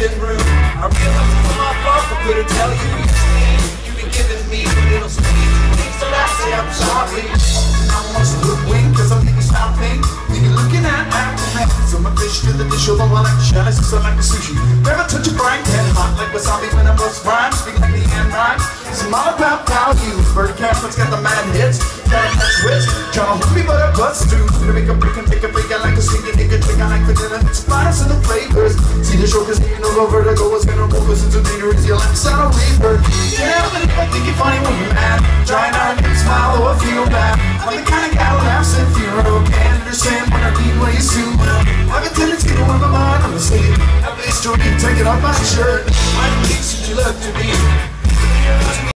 living room. I realize it's my fault, I couldn't tell you. You see, you be giving me a little sweet. So I say I'm sorry. I want some good wing, cause I'm thinking stopping. You're looking at after So my fish to the dish, although I like the shell, I like the sushi. Never touch a frying pan hot like wasabi when I bust rhymes. Speak like the end rhymes. Some all about you. Bird Cameron's got the mad hits. Got much wits. Tryna hold me, but vertical Cause even though the vertigo is gonna move us into dangerous? Your life's out of rebirth. Yeah, but if I think you're funny when you're mad. Try not to smile or feel bad. I'm the kind of guy who laughs if you're okay. Understand what I mean, what you soon will I've a tendency to wear my mind on the sleeve At least you need to take it off my shirt. Why do you think you love to me?